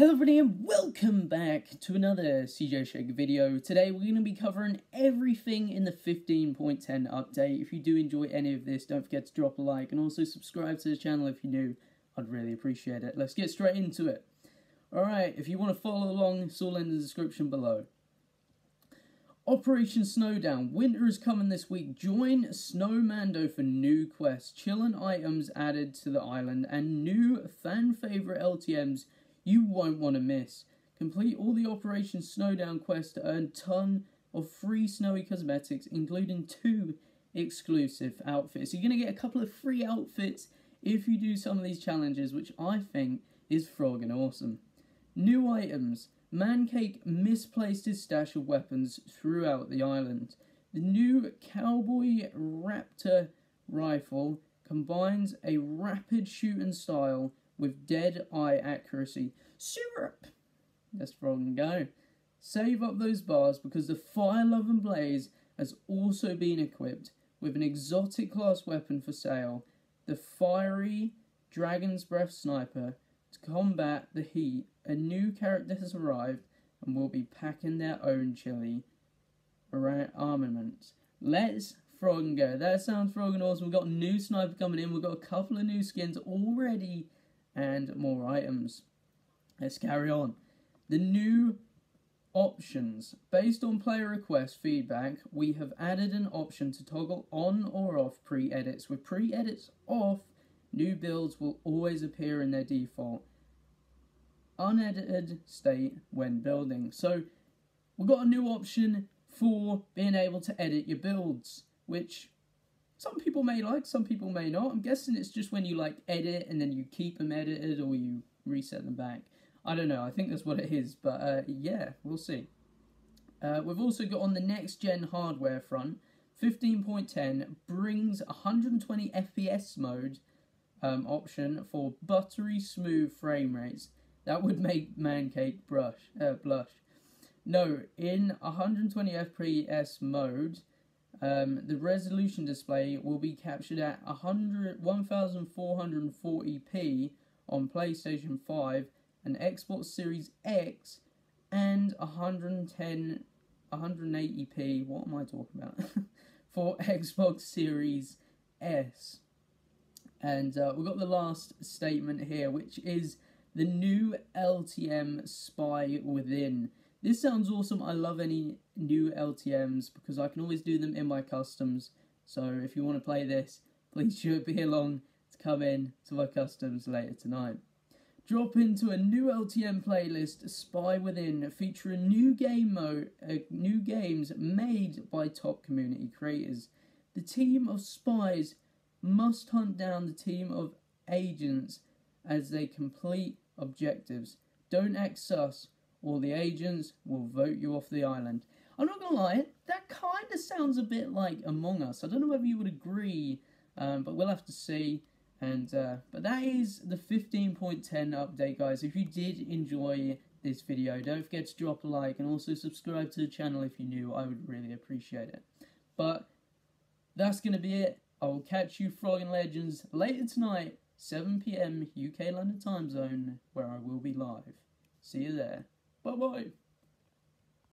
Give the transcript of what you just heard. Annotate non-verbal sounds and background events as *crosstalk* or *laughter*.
Hello everybody and welcome back to another CJ Shaker video. Today we're going to be covering everything in the 15.10 update. If you do enjoy any of this, don't forget to drop a like and also subscribe to the channel if you're new. I'd really appreciate it. Let's get straight into it. Alright, if you want to follow along, it's all in the description below. Operation Snowdown. Winter is coming this week. Join Snowmando for new quests, chillin' items added to the island, and new fan favorite LTMs you won't want to miss. Complete all the Operation Snowdown quests to earn ton of free snowy cosmetics, including two exclusive outfits. You're going to get a couple of free outfits if you do some of these challenges, which I think is frogging awesome. New items. Mancake misplaced his stash of weapons throughout the island. The new Cowboy Repeater rifle combines a rapid shooting style with dead eye accuracy. Syrup! Frog and go. Save up those bars because the Fire Loving Blaze has also been equipped with an exotic class weapon for sale, the Fiery Dragon's Breath Sniper. To combat the heat, a new character has arrived and will be packing their own chilly armaments. Let's frog and go. That sounds frog and awesome. We've got a new sniper coming in. We've got a couple of new skins already and more items. Let's carry on. The new options. Based on player request feedback, we have added an option to toggle on or off pre-edits. With pre-edits off, new builds will always appear in their default unedited state when building. So we've got a new option for being able to edit your builds, which some people may like, some people may not. I'm guessing it's just when you like edit and then you keep them edited or you reset them back. I don't know. I think that's what it is, but uh, yeah, we'll see. Uh, we've also got on the next gen hardware front, 15.10 brings 120 FPS mode um, option for buttery smooth frame rates. That would make Mancake brush, uh, blush. No, in 120 FPS mode, um, the resolution display will be captured at 100, 1440p on PlayStation 5 and Xbox Series X and 110 180p what am I talking about? *laughs* For Xbox Series S. And uh, we've got the last statement here which is the new LTM Spy Within this sounds awesome. I love any new LTMs because I can always do them in my customs. So if you want to play this, *laughs* please sure be along to come in to my customs later tonight. Drop into a new LTM playlist, Spy Within, featuring new game mode, uh, new games made by top community creators. The team of spies must hunt down the team of agents as they complete objectives. Don't act sus or the agents will vote you off the island. I'm not gonna lie, that kind of sounds a bit like Among Us. I don't know whether you would agree, um, but we'll have to see. And uh, but that is the 15.10 update, guys. If you did enjoy this video, don't forget to drop a like and also subscribe to the channel if you're new. I would really appreciate it. But that's gonna be it. I will catch you, Frogging Legends, later tonight, 7 p.m. UK London time zone, where I will be live. See you there. Bye bye.